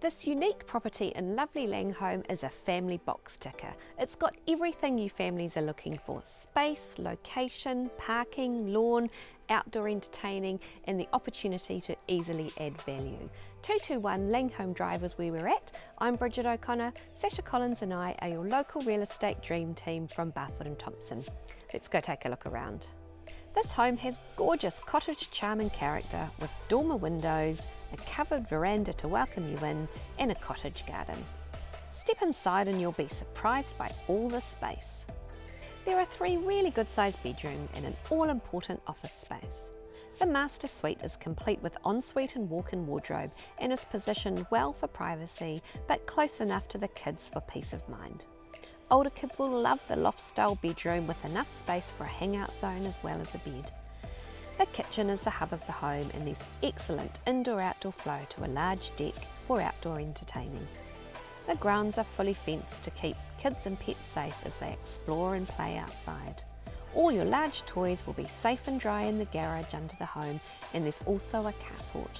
This unique property in lovely Laingholm is a family box ticker. It's got everything you families are looking for space, location, parking, lawn, outdoor entertaining, and the opportunity to easily add value. 221 Laingholm Drive is where we're at. I'm Brigid O'Connor. Sacha Collins and I are your local real estate dream team from Barfoot and Thompson. Let's go take a look around. This home has gorgeous cottage charm and character with dormer windows, a covered veranda to welcome you in, and a cottage garden. Step inside and you'll be surprised by all the space. There are three really good sized bedrooms and an all important office space. The master suite is complete with ensuite and walk-in wardrobe and is positioned well for privacy but close enough to the kids for peace of mind. Older kids will love the loft style bedroom with enough space for a hangout zone as well as a bed. The kitchen is the hub of the home and there's excellent indoor-outdoor flow to a large deck for outdoor entertaining. The grounds are fully fenced to keep kids and pets safe as they explore and play outside. All your large toys will be safe and dry in the garage under the home and there's also a carport.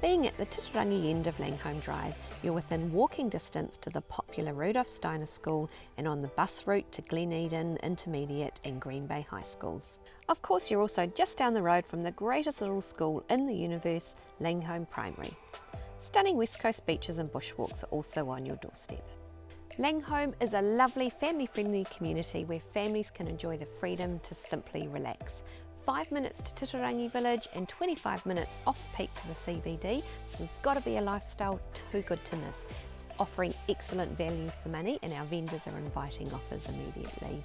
Being at the Titirangi end of Laingholm Drive, you're within walking distance to the popular Rudolf Steiner School and on the bus route to Glen Eden Intermediate and Green Bay High Schools. Of course, you're also just down the road from the greatest little school in the universe, Laingholm Primary. Stunning West Coast beaches and bushwalks are also on your doorstep. Laingholm is a lovely family friendly community where families can enjoy the freedom to simply relax 5 minutes to Titirangi Village and 25 minutes off peak to the CBD. This has got to be a lifestyle too good to miss. Offering excellent value for money and our vendors are inviting offers immediately.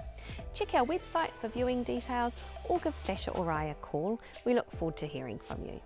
Check our website for viewing details or give Sacha or I a call. We look forward to hearing from you.